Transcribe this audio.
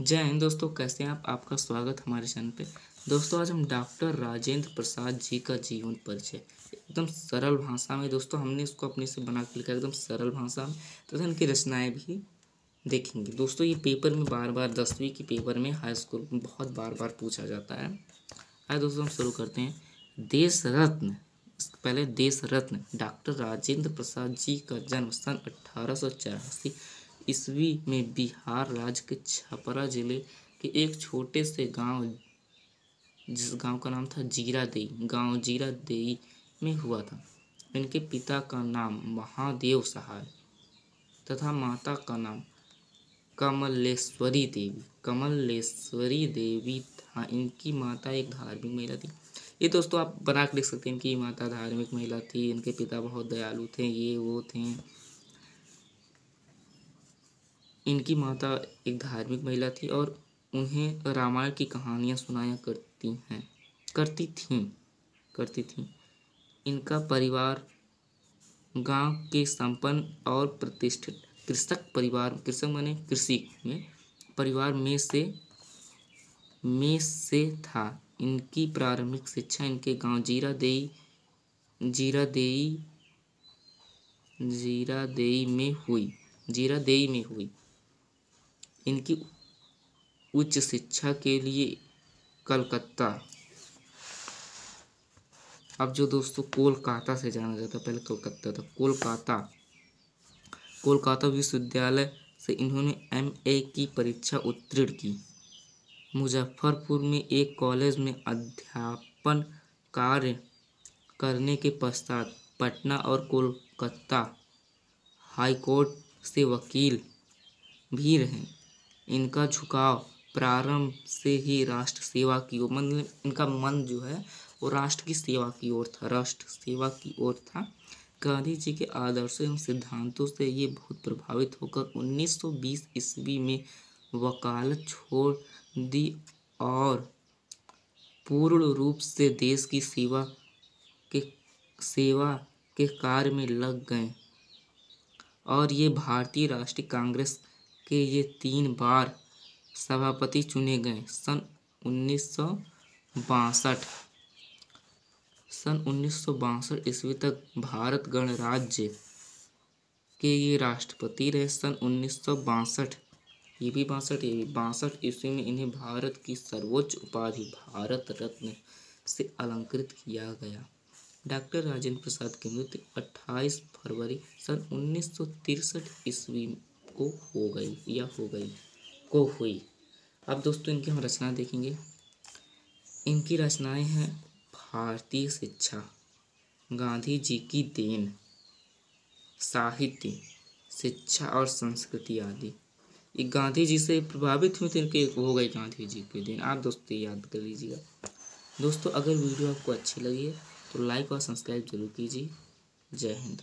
जय हिंद दोस्तों, कैसे हैं आप? आपका स्वागत हमारे चैनल पे। दोस्तों, आज हम डॉक्टर राजेंद्र प्रसाद जी का जीवन परिचय। एकदम सरल भाषा में दोस्तों, हमने इसको अपने से बना के लिखा एकदम सरल भाषा में। तथा तो इनकी रचनाएँ भी देखेंगे। दोस्तों, ये पेपर में बार बार दसवीं के पेपर में, हाई स्कूल में बहुत बार बार पूछा जाता है। आइए दोस्तों, हम शुरू करते हैं। देश रत्न पहले देश रत्न, डॉक्टर राजेंद्र प्रसाद जी का जन्म सन अठारह ईस्वी में बिहार राज्य के छपरा ज़िले के एक छोटे से गाँव, जिस गाँव का नाम था जीरा देई गाँव जीरा देई में हुआ था। इनके पिता का नाम महादेव सहाय तथा माता का नाम कमलेश्वरी देवी कमलेश्वरी देवी था। इनकी माता एक धार्मिक महिला थी। ये दोस्तों आप बना के लिख सकते हैं इनकी माता धार्मिक महिला थी। इनके पिता बहुत दयालु थे, ये वो थे। इनकी माता एक धार्मिक महिला थी और उन्हें रामायण की कहानियाँ सुनाया करती हैं। करती थीं करती थीं। इनका परिवार गाँव के संपन्न और प्रतिष्ठित कृषक परिवार, कृषक माने कृषि में परिवार में से में से था। इनकी प्रारंभिक शिक्षा इनके गाँव जीरा देई जीरा देई जीरा देई में हुई जीरा देई में हुई। इनकी उच्च शिक्षा के लिए कलकत्ता। अब जो दोस्तों, कोलकाता से जाना जाता पहले कलकत्ता था। कोलकाता। कोलकाता विश्वविद्यालय से इन्होंने एमए की परीक्षा उत्तीर्ण की। मुजफ्फरपुर में एक कॉलेज में अध्यापन कार्य करने के पश्चात पटना और कोलकाता हाईकोर्ट से वकील भी रहे। इनका झुकाव प्रारंभ से ही राष्ट्र सेवा की ओर मतलब इनका मन जो है, वो राष्ट्र की सेवा की ओर था, राष्ट्र सेवा की ओर था। गांधी जी के आदर्शों एवं सिद्धांतों से ये बहुत प्रभावित होकर 1920 ईस्वी में वकालत छोड़ दी और पूर्ण रूप से देश की सेवा के सेवा के कार्य में लग गए। और ये भारतीय राष्ट्रीय कांग्रेस के ये तीन बार सभापति चुने गए। सन उन्नीस सौ बासठ। सन उन्नीस सौ बासठ ईस्वी तक भारत गणराज्य के ये राष्ट्रपति रहे। सन उन्नीस सौ बासठ, ये भी बासठ, ये भी बासठ ईस्वी में इन्हें भारत की सर्वोच्च उपाधि भारत रत्न से अलंकृत किया गया। डॉक्टर राजेंद्र प्रसाद की मृत्यु 28 फरवरी सन उन्नीस ईस्वी को हो गई या हो गई, को हुई। अब दोस्तों इनकी हम रचना देखेंगे। इनकी रचनाएँ हैं भारतीय शिक्षा गांधी जी की देन, साहित्य, शिक्षा और संस्कृति आदि। ये गांधी जी से प्रभावित हुए थे, इनके हो गए गांधी जी के दिन। आप दोस्तों याद कर लीजिएगा। दोस्तों अगर वीडियो आपको अच्छी लगी है तो लाइक और सब्सक्राइब ज़रूर कीजिए। जय हिंद।